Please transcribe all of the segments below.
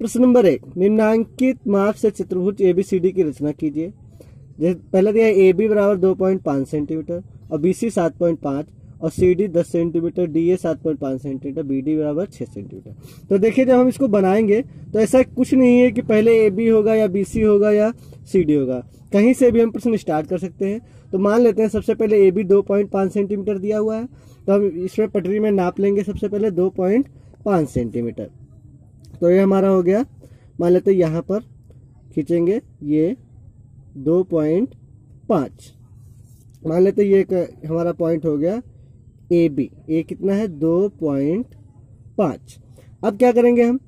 प्रश्न नंबर एक, निम्नांकित माप से चतुर्भुज एबीसीडी की रचना कीजिए। जैसे पहले दिया ए बी बराबर दो पॉइंट पाँच सेंटीमीटर, और बी सी सात पॉइंट पाँच, और सी डी दस सेंटीमीटर डी ए सात पॉइंट पाँच सेंटीमीटर बी डी बराबर छः सेंटीमीटर। तो देखिए, जब हम इसको बनाएँगे तो ऐसा कुछ नहीं है कि पहले ए बी होगा या बी सी होगा या सी डी होगा। कहीं से भी हम प्रश्न स्टार्ट कर सकते हैं। तो मान लेते हैं, सबसे पहले ए बी दो पॉइंट पाँच सेंटीमीटर दिया हुआ है। तो हम इसमें पटरी में नाप लेंगे सबसे पहले दो पॉइंट पाँच सेंटीमीटर। तो ये हमारा हो गया। मान लेते यहाँ पर खींचेंगे, ये दो पॉइंट पाँच। मान लेते ये हमारा पॉइंट हो गया ए बी ए कितना है? दो पॉइंट पाँच। अब क्या करेंगे हम?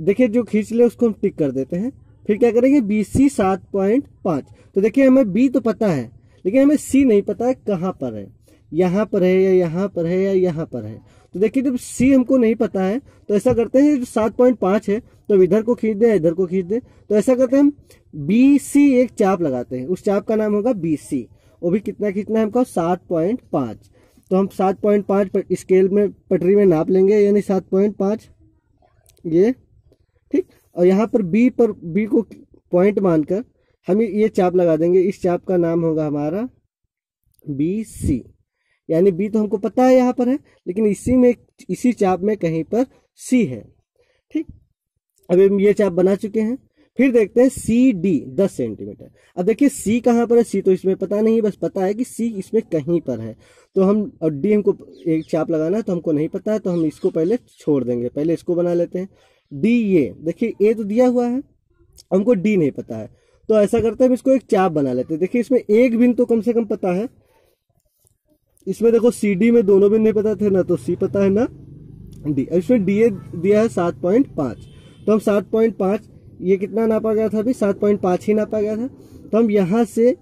देखिए, जो खींच ले उसको हम टिक कर देते हैं। फिर क्या करेंगे? बी सी सात पॉइंट पाँच। तो देखिए, हमें बी तो पता है, लेकिन हमें सी नहीं पता है कहाँ पर है। यहाँ पर है या यहाँ पर है या यहाँ पर है। तो देखिए, जब सी हमको नहीं पता है तो ऐसा करते हैं जो सात पॉइंट पाँच है तो इधर को खींच दे, इधर को खींच दे तो ऐसा करते हैं हम बी सी एक चाप लगाते हैं। उस चाप का नाम होगा बी सी वो भी कितना खींचना है हमको? सात पॉइंट पाँच। तो हम सात पॉइंट पाँच स्केल में, पटरी में नाप लेंगे, यानी सात पॉइंट पाँच। ये, ठीक? और यहाँ पर बी पर बी को पॉइंट मानकर हम ये चाप लगा देंगे। इस चाप का नाम होगा हमारा बी सी यानी बी तो हमको पता है यहाँ पर है, लेकिन इसी में, इसी चाप में कहीं पर सी है। ठीक? अभी हम ये चाप बना चुके हैं। फिर देखते हैं सी डी, दस सेंटीमीटर। अब देखिए सी कहाँ पर है? सी तो इसमें पता नहीं, बस पता है कि सी इसमें कहीं पर है। तो हम, और डी हमको एक चाप लगाना है तो हमको नहीं पता है तो हम इसको पहले छोड़ देंगे। पहले इसको बना लेते हैं। डी ये देखिए ए तो दिया हुआ है, हमको डी नहीं पता है। तो ऐसा करते हैं हम इसको एक चाप बना लेते हैं। देखिए इसमें एक बिन तो कम से कम पता है इसमें देखो सी डी में दोनों भी नहीं पता थे ना तो सी पता है ना? डी इसमें डी ए दिया है सात पॉइंट पाँच। तो हम सात पॉइंट पाँच, ये कितना नापा गया था अभी? सात पॉइंट पाँच ही नापा गया था। तो हम यहाँ से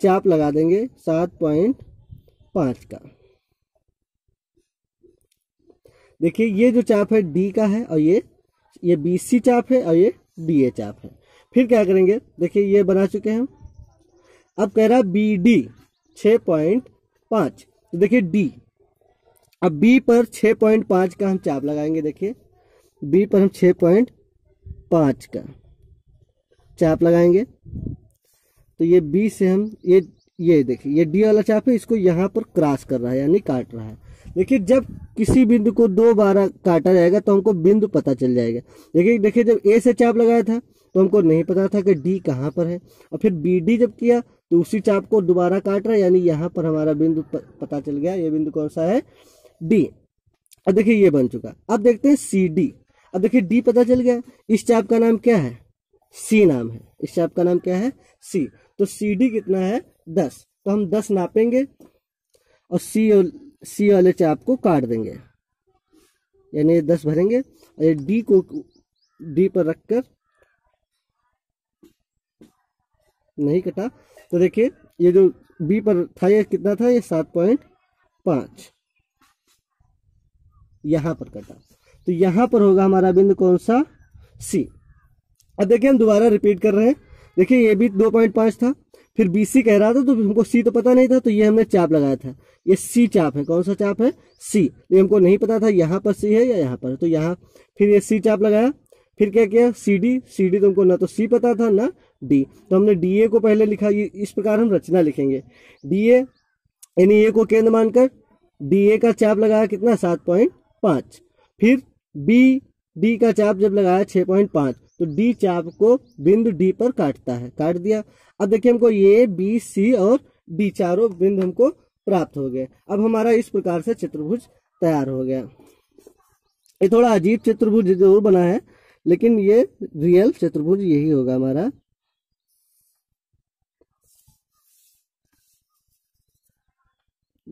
चाप लगा देंगे सात पॉइंट पाँच का। देखिए, ये जो चाप है डी का है, और ये ये बी सी चाप है, और ये डी ए चाप है। फिर क्या करेंगे? देखिए, ये बना चुके हैं अब कह रहा बी डी छ पॉइंट पाँच। तो देखिए डी अब बी पर छ पॉइंट पाँच का हम चाप लगाएँगे, देखिए। बी पर हम छ पॉइंट पाँच का चाप लगाएँगे। तो ये बी से हम, ये ये देखिए, ये डी वाला चाप है, इसको यहाँ पर क्रॉस कर रहा है, यानी काट रहा है। देखिए, जब किसी बिंदु को दो बार काटा जाएगा तो हमको बिंदु पता चल जाएगा। देखिए देखिए, जब ए से चाप लगाया था तो हमको नहीं पता था कि डी कहाँ पर है। और फिर बी डी जब किया तो उसी चाप को दोबारा काट रहा है, यानी यहाँ पर हमारा बिंदु पता चल गया, ये बिंदु कौन सा है? डी अब देखिए, ये बन चुका। अब देखते हैं सी डी अब देखिए डी पता चल गया। इस चाप का नाम क्या है? सी नाम है। इस चाप का नाम क्या है? सी तो सी डी कितना है? दस। तो हम दस नापेंगे और सी सी वाले चाप को काट देंगे। यानी दस भरेंगे। और ये डी को डी पर रखकर नहीं कटा। तो देखिए, ये जो बी पर था, ये कितना था? ये सात पॉइंट पाँच। यहाँ पर कटा तो यहाँ पर होगा हमारा बिंदु कौन सा? सी अब देखिए, हम दोबारा रिपीट कर रहे हैं। देखिए, ये भी दो पॉइंट पाँच था। फिर बी सी कह रहा था तो हमको सी तो पता नहीं था तो ये हमने चाप लगाया था। ये सी चाप है। कौन सा चाप है? सी ये हमको नहीं पता था, यहाँ पर सी है या यहाँ पर तो यहाँ, फिर ये सी चाप लगाया। फिर क्या किया? सी डी सी डी तो हमको ना तो सी पता था, ना डी। तो हमने डी ए को पहले लिखा इस प्रकार हम रचना लिखेंगे। डी ए, यानी ए को केंद्र मानकर डी ए का चाप लगाया कितना? सात पॉइंट पाँच। फिर बी, डी का चाप जब लगाया छः पॉइंट पाँच तो डी चाप को बिंदु डी पर काटता है। काट दिया। अब देखिए हमको ए बी, सी और डी चारों बिंदु हमको प्राप्त हो गए। अब हमारा इस प्रकार से चतुर्भुज तैयार हो गया। ये थोड़ा अजीब चतुर्भुज ज़रूर बना है, लेकिन ये रियल चतुर्भुज यही होगा हमारा।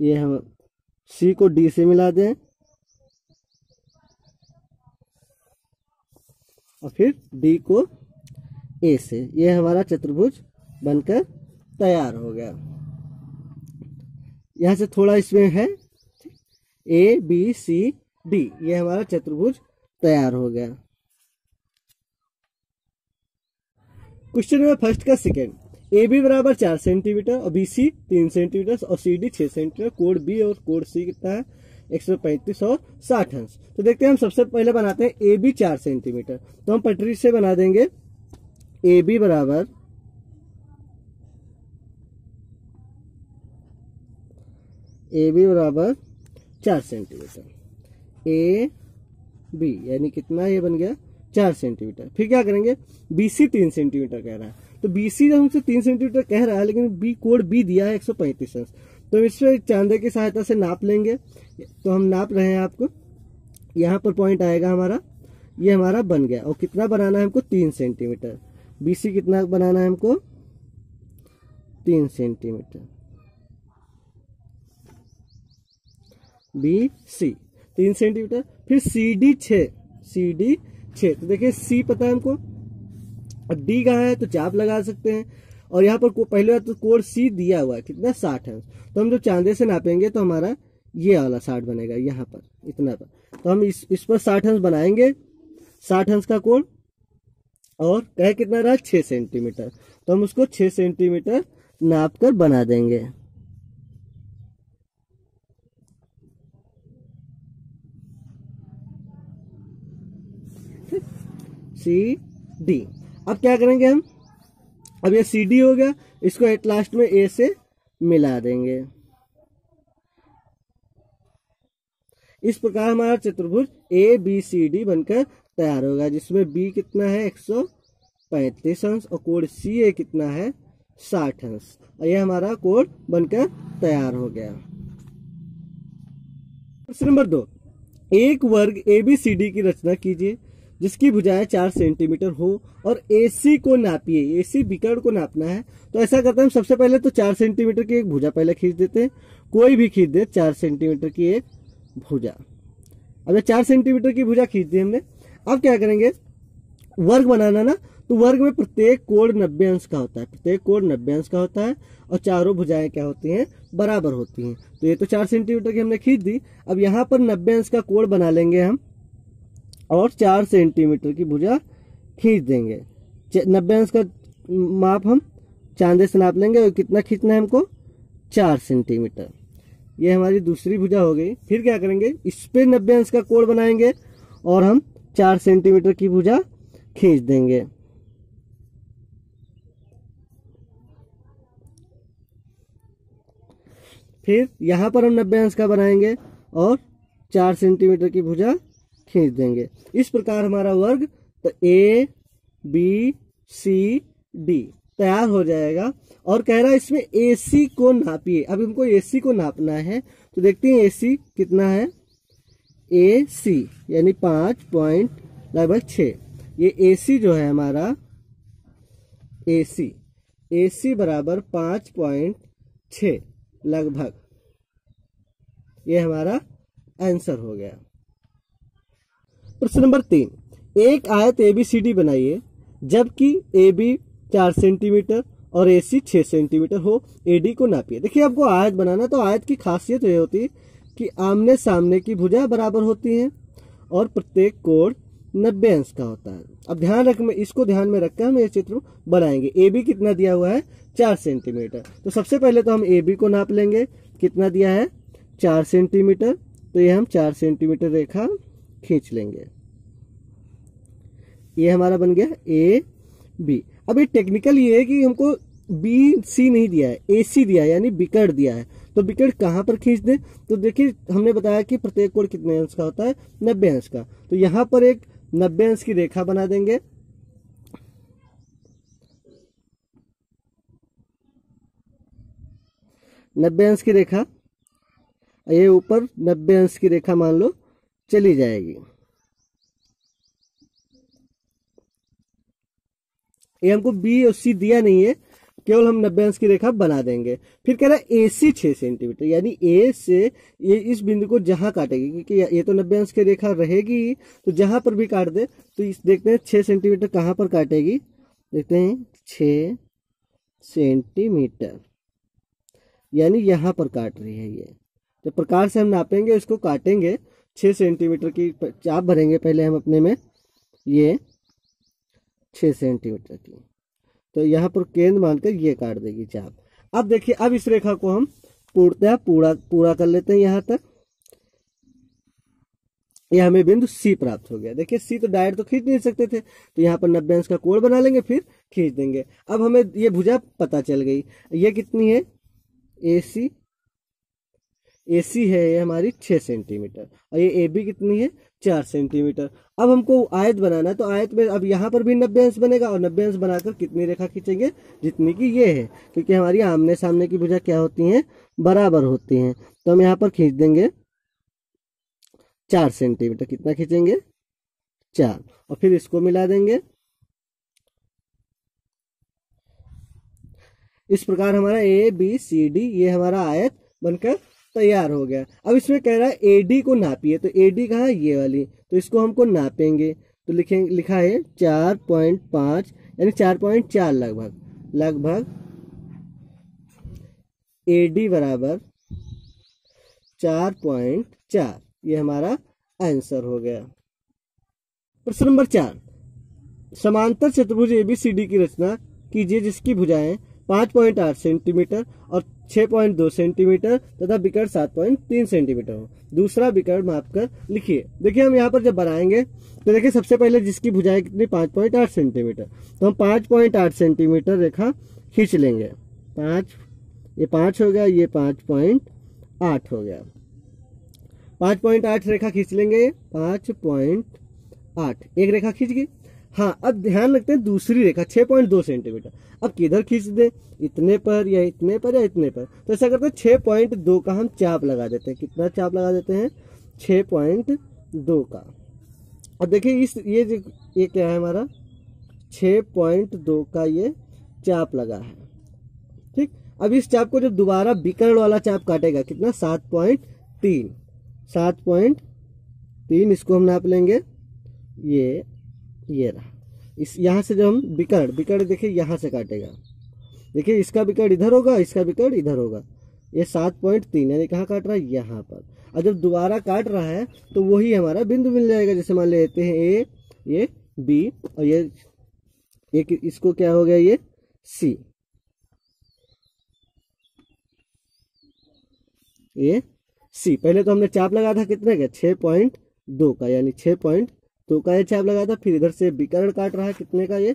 ये हम सी को डी से मिला दें। और फिर डी को ए से। ये हमारा चतुर्भुज बनकर तैयार हो गया। यहाँ से थोड़ा इसमें है ए बी सी डी ये हमारा चतुर्भुज तैयार हो गया। क्वेश्चन नंबर फ़र्स्ट का सेकेंड ए बी बराबर चार सेंटीमीटर और बी सी तीन सेंटीमीटर और सी डी छह सेंटीमीटर। कोड बी और कोड सी कितना है? 135 और 60 अंश तो देखते हैं हम सबसे पहले बनाते हैं ए बी चार सेंटीमीटर। तो हम पटरी से बना देंगे। ए बी बराबर ए बी बराबर चार सेंटीमीटर। ए बी यानी कितना ये बन गया? चार सेंटीमीटर। फिर क्या करेंगे? बीसी तीन सेंटीमीटर कह रहा है। तो बीसी जब हमसे तीन सेंटीमीटर कह रहा है, लेकिन बी कोड बी दिया है एक सौ पैंतीस अंश तो इससे चांदे की सहायता से नाप लेंगे। तो हम नाप रहे हैं आपको। यहाँ पर पॉइंट आएगा हमारा। ये हमारा बन गया। और कितना बनाना है हमको? तीन सेंटीमीटर बीसी कितना बनाना है हमको? तीन सेंटीमीटर बी सी तीन सेंटीमीटर फिर सी डी छ। सी डी छ। तो देखिए सी पता है हमको। डी कहाँ है तो चाप लगा सकते हैं। और यहाँ पर पहले तो कोड सी दिया हुआ है, कितना साठ है। तो हम जो चांदे से नापेंगे तो हमारा ये वाला साठ बनेगा, यहाँ पर, इतना पर। तो हम इस इस पर साठ अंश बनाएँगे, साठ अंश का कोड और कहे कितना रहा छः सेंटीमीटर। तो हम उसको छः सेंटीमीटर नाप कर बना देंगे। C, D. अब क्या करेंगे हम? अब ये सी डी हो गया, इसको एट लास्ट में ए से मिला देंगे। इस प्रकार हमारा चतुर्भुज ए बी सी डी बनकर तैयार होगा, जिसमें बी कितना है? एक सौ पैंतीस अंश, और कोड सी ए कितना है? साठ अंश। और यह हमारा कोड बनकर तैयार हो गया। प्रश्न नंबर दो। एक वर्ग ए बी सी डी की रचना कीजिए। जिसकी भुजाएँ चार सेंटीमीटर हो और एसी को नापिए, एसी विकर्ण को नापना है। तो ऐसा करते हैं हम सबसे पहले तो चार सेंटीमीटर की एक भुजा पहले खींच देते हैं। कोई भी खींच दे, चार सेंटीमीटर की एक भुजा। अब ये चार सेंटीमीटर की भुजा खींच दी हमने। अब क्या करेंगे? वर्ग बनाना ना तो वर्ग में प्रत्येक कोण नब्बे अंश का होता है। प्रत्येक कोण नब्बे अंश का होता है और चारों भुजाएँ क्या होती हैं? बराबर होती हैं। तो ये तो चार सेंटीमीटर की हमने खींच दी। अब यहाँ पर नब्बे अंश का कोण बना लेंगे हम। और चार सेंटीमीटर की भुजा खींच देंगे। नब्बे अंश का माप हम चांदे से नाप लेंगे और कितना खींचना है हमको? चार सेंटीमीटर। ये हमारी दूसरी भुजा हो गई। फिर क्या करेंगे? इस पे नब्बे अंश का कोण बनाएँगे और हम चार सेंटीमीटर की भुजा खींच देंगे। फिर यहाँ पर हम नब्बे अंश का बनाएँगे और चार सेंटीमीटर की भुजा खींच देंगे। इस प्रकार हमारा वर्ग तो ए बी सी डी तैयार हो जाएगा। और कह रहा है इसमें एसी को नापिए। अब हमको एसी को नापना है। तो देखते हैं एसी कितना है। ए सी यानी पाँच पॉइंट लगभग छ। ये एसी जो है हमारा एसी एसी बराबर पाँच पॉइंट छ लगभग। ये हमारा आंसर हो गया। प्रश्न नंबर तीन। एक आयत ए बी सी डी बनाइए, जबकि ए बी चार सेंटीमीटर और ए सी छह सेंटीमीटर हो ए डी को नापिए। देखिए, आपको आयत बनाना तो आयत की खासियत ये होती है कि आमने सामने की भुजा बराबर होती हैं और प्रत्येक कोण नब्बे अंश का होता है। अब ध्यान रख, में इसको ध्यान में रखकर हम ये चित्र बनाएँगे। ए बी कितना दिया हुआ है? चार सेंटीमीटर तो सबसे पहले तो हम ए बी को नाप लेंगे। कितना दिया है? चार सेंटीमीटर तो ये हम चार सेंटीमीटर रेखा खींच लेंगे। ये हमारा बन गया ए बी अब ये टेक्निकल ये है कि हमको बी सी नहीं दिया है ए सी दिया है, यानी बिकट दिया है। तो बिकट कहाँ पर खींच दे? तो देखिए, हमने बताया कि प्रत्येक कोण कितने अंश का होता है? नब्बे अंश का। तो यहाँ पर एक नब्बे अंश की रेखा बना देंगे। नब्बे अंश की रेखा, ये ऊपर नब्बे अंश की रेखा मान लो। चली जाएगी। ये हमको बी और सी दिया नहीं है, केवल हम नब्बे अंश की रेखा बना देंगे। फिर कह रहा है ए सी छह सेंटीमीटर यानी ए से ये इस बिंदु को जहाँ काटेगी, क्योंकि ये तो नब्बे अंश की रेखा रहेगी तो जहाँ पर भी काट दे तो इस देखते हैं छह सेंटीमीटर कहाँ पर काटेगी। देखते हैं छ सेंटीमीटर यानी यहाँ पर काट रही है ये। तो प्रकार से हम नापेंगे, इसको काटेंगे छः सेंटीमीटर की चाप भरेंगे पहले हम अपने में, ये छः सेंटीमीटर की। तो यहाँ पर केंद्र मानकर ये काट देगी चाप। अब देखिए, अब इस रेखा को हम पूर्णतः पूरा पूरा कर लेते हैं यहाँ तक। ये हमें बिंदु सी प्राप्त हो गया। देखिए सी तो डायरेक्ट तो खींच नहीं सकते थे तो यहाँ पर नब्बे अंश का कोण बना लेंगे, फिर खींच देंगे। अब हमें ये भुजा पता चल गई। ये कितनी है? ए सी ए सी है ये हमारी छः सेंटीमीटर और ये ए बी कितनी है? चार सेंटीमीटर। अब हमको आयत बनाना है तो आयत में अब यहाँ पर भी नब्बे अंश बनेगा और नब्बे अंश बनाकर कितनी रेखा खींचेंगे? जितनी की ये है, क्योंकि हमारी आमने सामने की भुजा क्या होती हैं? बराबर होती हैं। तो हम यहाँ पर खींच देंगे चार सेंटीमीटर। कितना खींचेंगे? चार। और फिर इसको मिला देंगे। इस प्रकार हमारा ए, बी, सी, डी, ये हमारा आयत बनकर तैयार हो गया। अब इसमें कह रहा है एडी को नापिए। तो एडी कहा ये वाली। तो इसको हमको नापेंगे। तो लिखेंगे लिखा है चार पॉइंट पाँच, यानी चार पॉइंट चार लगभग। लगभग एडी बराबर चार पॉइंट चार। ये हमारा आंसर हो गया। प्रश्न नंबर चार। समांतर चतुर्भुज एबीसीडी की रचना कीजिए, जिसकी भुजाएँ पाँच पॉइंट आठ सेंटीमीटर और छह पॉइंट दो सेंटीमीटर तथा पॉइंट तीन सेंटीमीटर हो। दूसरा विकर्ण माप कर लिखिए। देखिए, हम यहाँ पर जब बनाएँगे तो देखिए, सबसे पहले जिसकी भुजाएँ कितनी? पाँच पॉइंट आठ सेंटीमीटर। तो हम पाँच पॉइंट आठ सेंटीमीटर रेखा खींच लेंगे। पाँच, ये पाँच हो गया, ये पाँच पॉइंट आठ हो गया। पाँच पॉइंट आठ रेखा खींच लेंगे पाँच पॉइंट आठ। एक रेखा खींच गई। हाँ अब ध्यान रखते हैं दूसरी रेखा, छह पॉइंट दो सेंटीमीटर अब किधर खींच दें? इतने पर या इतने पर या इतने पर? तो ऐसा करते हैं, छह पॉइंट दो का हम चाप लगा देते हैं। कितना चाप लगा देते हैं? छह पॉइंट दो का। अब देखिए, इस, ये जो, ये क्या है हमारा? छह पॉइंट दो का ये चाप लगा है। ठीक? अब इस चाप को जब दोबारा विकर्ण वाला चाप काटेगा, कितना? सात पॉइंट तीन। सात पॉइंट तीन, इसको हम नाप लेंगे। ये ये रहा। इस, यहाँ से जब हम विकर्ण विकर्ण देखिए यहाँ से काटेगा। देखिए, इसका विकर्ण इधर होगा, इसका विकर्ण इधर होगा। ये सात पॉइंट तीन यानी कहाँ काट रहा है? यहाँ पर। और जब दोबारा काट रहा है तो वही हमारा बिंदु मिल जाएगा, जैसे मान लेते हैं ए, ये बी और ये, एक इसको क्या हो गया, ये सी ये सी पहले तो हमने चाप लगा था कितने का? छः पॉइंट दो का, यानी छः पॉइंट दो का ये चाप लगाया था, फिर इधर से विकर्ण काट रहा है, कितने का ये?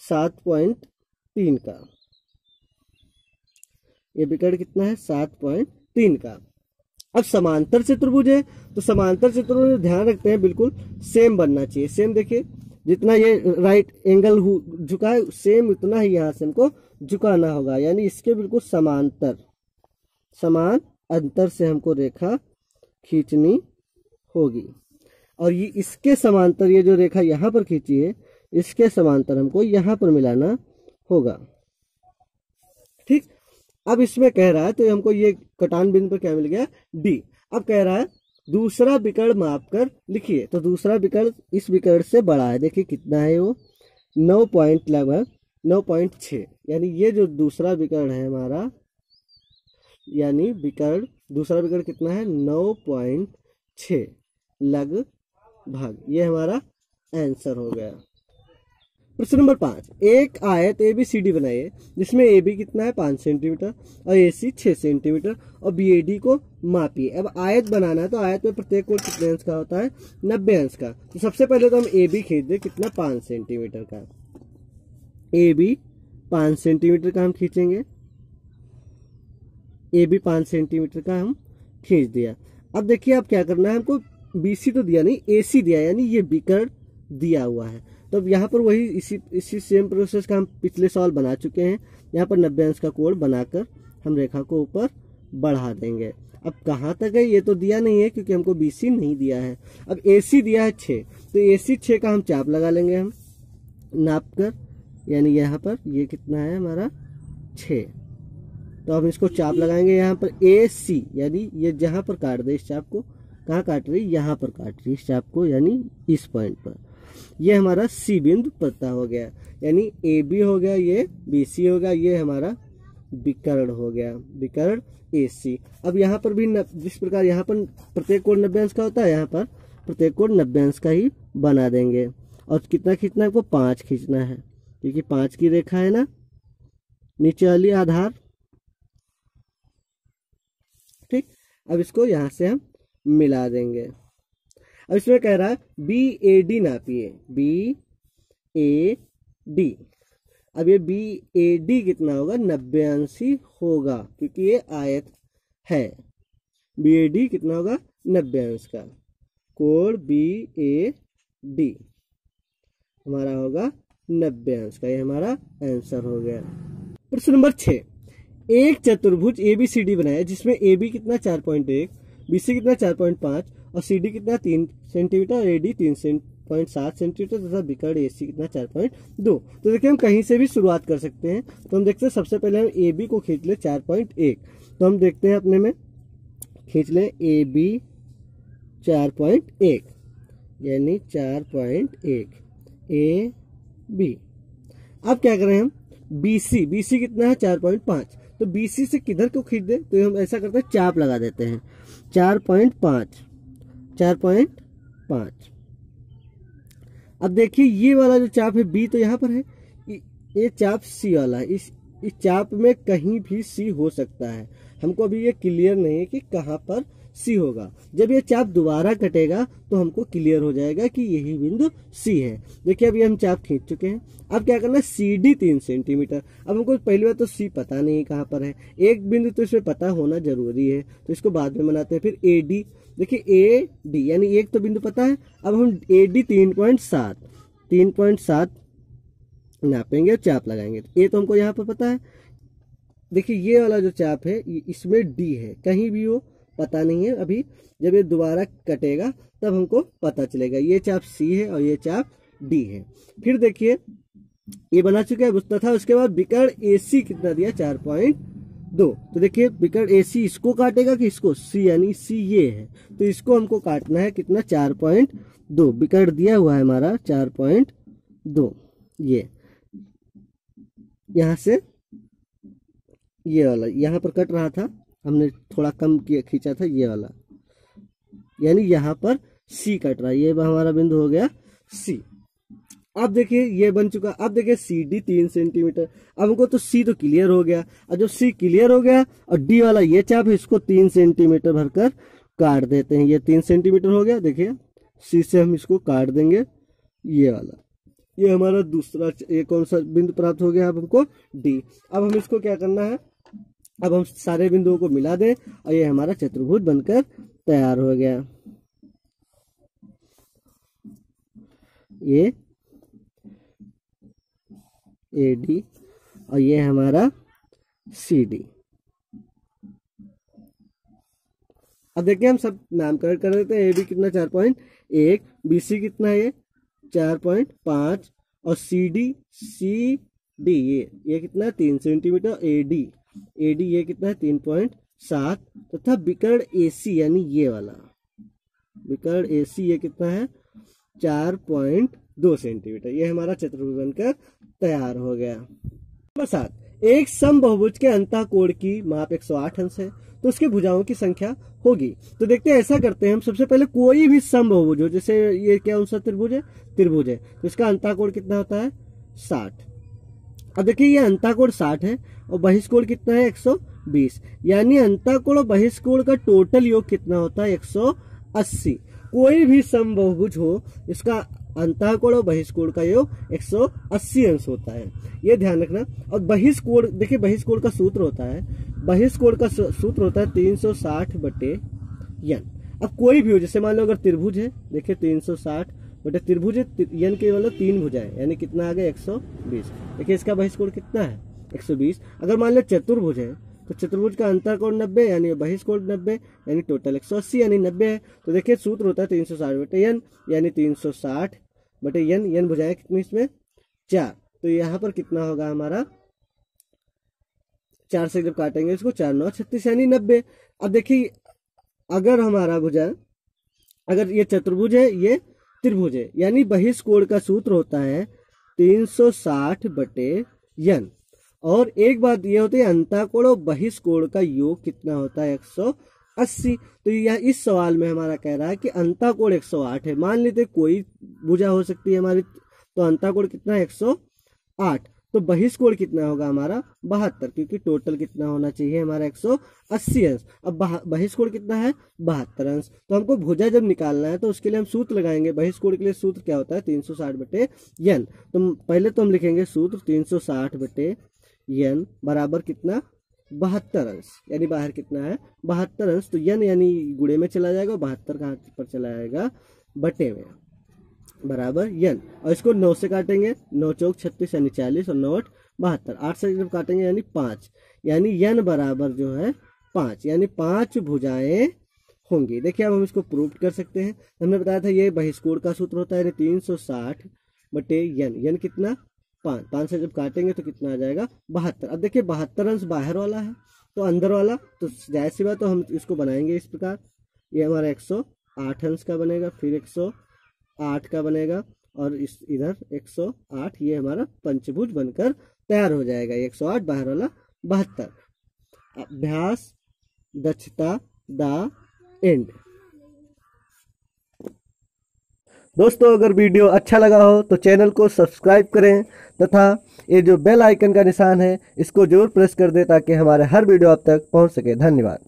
सात पॉइंट तीन का। ये विकर्ण कितना है? सात पॉइंट तीन का। अब समांतर चतुर्भुज है तो समांतर चतुर्भुज ध्यान रखते हैं, बिल्कुल सेम बनना चाहिए। सेम देखिए, जितना ये राइट एंगल झुका है सेम उतना ही यहाँ से हमको झुकाना होगा। यानी इसके बिल्कुल समांतर, समान अंतर से हमको रेखा खींचनी होगी। और ये इसके समांतर ये जो रेखा यहाँ पर खींची है, इसके समांतर हमको यहाँ पर मिलाना होगा। ठीक? अब इसमें कह रहा है तो हमको ये कटान बिंदु पर क्या मिल गया? डी अब कह रहा है, दूसरा विकर्ण माप कर लिखिए। तो दूसरा विकर्ण इस विकर्ण से बड़ा है। देखिए कितना है वो? नौ पॉइंट लगभग नौ पॉइंट छ यानी ये जो दूसरा विकर्ण है हमारा, यानी विकर्ण, दूसरा विकर्ण कितना है? नौ पॉइंट छ लगभग ये हमारा आंसर हो गया। प्रश्न नंबर पाँच। एक आयत ए बी सी डी बनाइए, जिसमें ए बी कितना है? पाँच सेंटीमीटर और ए सी छः सेंटीमीटर और बी ए डी को मापिए। अब आयत बनाना है तो आयत में प्रत्येक कोण कितने अंश का होता है? नब्बे अंश का। तो सबसे पहले तो हम ए बी खींच दें, कितना? पाँच सेंटीमीटर का। ए बी पाँच सेंटीमीटर का हम खींचेंगे। ए बी पाँच सेंटीमीटर का हम खींच दिया। अब देखिए, अब क्या करना है हमको? बी सी तो दिया नहीं ए सी दिया, यानी ये विकर्ण दिया हुआ है। तो अब यहाँ पर वही इसी इसी सेम प्रोसेस का हम पिछले साल बना चुके हैं। यहाँ पर नब्बे अंश का कोण बनाकर हम रेखा को ऊपर बढ़ा देंगे। अब कहाँ तक है, ये तो दिया नहीं है, क्योंकि हमको बी सी नहीं दिया है। अब ए सी दिया है छः। तो ए सी का हम चाप लगा लेंगे हम नाप कर यानी यहाँ पर ये कितना है हमारा? छः। तो हम इसको चाप लगाएँगे यहाँ पर ए सी यानी ये जहाँ पर काट दे इस चाप को कहाँ काट रही? यहाँ पर काट रही इस चाप को यानी इस पॉइंट पर। ये हमारा सी बिंदु पता हो गया। यानी ए बी हो गया ये बी सी हो गया ये हमारा विकर्ण हो गया। विकर्ण ए सी अब यहाँ पर भी न, जिस प्रकार यहाँ पर प्रत्येक कोण नब्बे अंश का होता है यहाँ पर प्रत्येक कोण नब्बे अंश का ही बना देंगे। और कितना खींचना है आपको? पाँच खींचना है। क्योंकि पाँच की रेखा है ना? नीचे वाली आधार। ठीक? अब इसको यहाँ से हम मिला देंगे। अब इसमें कह रहा है बी ए डी नापिए। बी ए डी अब ये बी ए डी कितना होगा? नब्बे अंशी होगा, क्योंकि ये आयत है। बी ए डी कितना होगा? नब्बे अंश का। कोण बी ए डी हमारा होगा नब्बे अंश का। ये हमारा आंसर हो गया। प्रश्न नंबर छ एक चतुर्भुज ए बी सी डी बनाया, जिसमें ए बी कितना? चार पॉइंट एक। बी सी कितना चार पॉइंट पाँच और सी डी कितना तीन सेंटीमीटर और ए डी तीन पॉइंट सात सेंटीमीटर तथा बिकड़ ए सी कितना चार पॉइंट दो। तो देखिए हम कहीं से भी शुरुआत कर सकते हैं। तो हम देखते हैं सबसे पहले हम ए बी को खींच ले चार पॉइंट एक। तो हम देखते हैं अपने में। खींच लें ए बी चार पॉइंट एक, यानी चार पॉइंट एक। ए बी अब क्या करें हम? बी सी बी सी कितना है? चार पॉइंट पाँच। तो बीसी से किधर को खींच दे? तो हम ऐसा करते हैं, चाप लगा देते हैं। चार पॉइंट पाँच। चार पॉइंट पाँच। अब देखिए, ये वाला जो चाप है बी तो यहाँ पर है। ये चाप सी वाला है। इस इस चाप में कहीं भी सी हो सकता है। हमको अभी ये क्लियर नहीं है कि कहाँ पर सी होगा। जब ये चाप दोबारा कटेगा तो हमको क्लियर हो जाएगा कि यही बिंदु सी है। देखिए, अभी हम चाप खींच चुके हैं। अब क्या करना है? सी डी तीन सेंटीमीटर अब हमको पहली बार तो सी पता नहीं कहाँ पर है। एक बिंदु तो इसमें पता होना ज़रूरी है। तो इसको बाद में बनाते हैं। फिर ए डी देखिए ए डी यानी एक तो बिंदु पता है। अब हम ए डी तीन पॉइंट सात। तीन पॉइंट सात नापेंगे और चाप लगाएँगे। ए तो हमको यहाँ पर पता है। देखिए, ये वाला जो चाप है इसमें डी है। कहीं भी वो पता नहीं है। अभी जब ये दोबारा कटेगा, तब हमको पता चलेगा। ये चाप सी है और ये चाप डी है। फिर देखिए, ये बना चुका है। तथा उसके बाद बिकड़ ए सी कितना दिया? चार पॉइंट दो। तो देखिए बिकड़ ए सी इसको काटेगा कि इसको सी यानी सी ये है। तो इसको हमको काटना है कितना? चार पॉइंट दो। बिकड़ दिया हुआ है हमारा चार पॉइंट दो। ये। यहाँ से ये वाला, यहाँ पर कट रहा था। हमने थोड़ा कम किया, खींचा था ये वाला। यानी यहाँ पर सी कट रहा है। ये हमारा बिंदु हो गया सी अब देखिए, ये बन चुका। अब देखिए सी डी तीन सेंटीमीटर अब हमको तो सी तो क्लियर हो गया। और जब सी क्लियर हो गया और डी वाला ये चाप इसको तीन सेंटीमीटर भरकर काट देते हैं। ये तीन सेंटीमीटर हो गया। देखिए सी से हम इसको काट देंगे। ये वाला। ये हमारा दूसरा, ये कौन सा बिंदु प्राप्त हो गया? अब हमको डी अब हम इसको क्या करना है? अब हम सारे बिंदुओं को मिला दें और ये हमारा चतुर्भुज बनकर तैयार हो गया। ये ए डी और ये हमारा सी डी। अब देखिए हम सब नामकरण कर देते हैं। ए बी कितना? चार पॉइंट एक। बी सी कितना है? ये चार पॉइंट पाँच। और सी डी सी डी, ये ये कितना? तीन centimetre. A D. A D ये कितना है? तीन पॉइंट सात। तथा बिकड़ ए सी यानी ये वाला। बिकड़ ए सी ये कितना है? चार पॉइंट दो सेंटीमीटर। ये हमारा चतुर्भुज बनकर तैयार हो गया। नंबर सात। एक सम बहुभुज के अंतः कोण की माप 108 अंश है तो उसके भुजाओं की संख्या होगी। तो देखते हैं, ऐसा करते हैं हम। सबसे पहले कोई भी सम बहुभुज हो, जैसे ये क्या उनसा त्रिभुज है? त्रिभुज है। तो इसका अंतः कोण कितना होता है? साठ। अब देखिए ये अंताकोण साठ है और बहिष्कोण कितना है? 120 यानी अंताकोण और बहिष्कोण का टोटल योग कितना होता है? 180 कोई भी समबहुभुज हो, इसका अंताकोण और बहिष्कोण का योग 180 अंश होता है। ये ध्यान रखना। और बहिष्कोण, देखिए बहिष्कोण का सूत्र होता है। बहिष्कोण का सूत्र होता है 360 बटे यन अब कोई भी हो, जैसे मान लो अगर त्रिभुज है, देखिए 360 बटे त्रिभुज यन के मतलब तीन भुजाएँ यानी कितना आ गया? 120 देखिए इसका बहिष्कोण कितना है? 120 अगर मान लो चतुर्भुज है तो चतुर्भुज का अंतर कोण नब्बे, यानी बहिष्कोण नब्बे, यानी टोटल 180 यानी नब्बे है। तो देखिए सूत्र होता है तीन सौ साठ बटे यन, यानी तीन सौ साठ बटे यन। यन भुजाएँ कितनी इसमें? चार। तो यहाँ पर कितना होगा हमारा? चार से जब काटेंगे इसको, चार, नौ, छत्तीस, यानी नब्बे। अब देखिए, अगर हमारा भुजा, अगर ये चतुर्भुज है, ये त्रिभुज यानी बहिष्कोण का सूत्र होता है 360 बटे यन। और एक बात यह होती है, अंताकोण और बहिष्कोण का योग कितना होता है? 180 तो यह इस सवाल में हमारा कह रहा है कि अंताकोण 108 है। मान लेते कोई भुजा हो सकती है हमारी तो अंताकोण कितना है? 108 तो बहिष्कोण कितना होगा हमारा? बहत्तर, क्योंकि टोटल कितना होना चाहिए हमारा एक सौ अस्सी अंश अब बहिष्कोण कितना है? बहत्तर अंश तो हमको भुजा जब निकालना है तो उसके लिए हम सूत्र लगाएँगे। बहिष्कोण के लिए सूत्र क्या होता है? तीन सौ साठ बटे यन तो पहले तो हम लिखेंगे सूत्र, तीन सौ साठ बटे यन बराबर कितना? बहत्तर अंश यानी बाहर कितना है? बहत्तर अंश तो यन यानी गुड़े में चला जाएगा बहत्तर कहाँ पर चला जाएगा? बटे में। बराबर यन। और इसको नौ से काटेंगे, नौ चौक छत्तीस यानी चालीस और नौ बहत्तर। आठ से जब काटेंगे यानी पाँच। यानी यन बराबर जो है पाँच। यानी पाँच भुजाएँ होंगी। देखिए, अब हम इसको प्रूव कर सकते हैं। हमने बताया था ये बहिष्कोण का सूत्र होता है तीन सौ साठ बटे यन। यन कितना? पाँच। पाँच से जब काटेंगे तो कितना आ जाएगा? बहत्तर। अब देखिए, बहत्तर अंश बाहर वाला है तो अंदर वाला तो ज़ाहिर सी बात तो हम इसको बनाएँगे इस प्रकार। ये हमारा एक सौ आठ अंश का बनेगा, फिर एक सौ आठ का बनेगा और इस इधर 108 ये हमारा पंचभुज बनकर तैयार हो जाएगा 108 बाहर वाला बहत्तर। अभ्यास, दक्षता, द, एंड। दोस्तों, अगर वीडियो अच्छा लगा हो तो चैनल को सब्सक्राइब करें तथा ये जो बेल आइकन का निशान है, इसको ज़रूर प्रेस कर दें ताकि हमारे हर वीडियो आप तक पहुँच सके। धन्यवाद।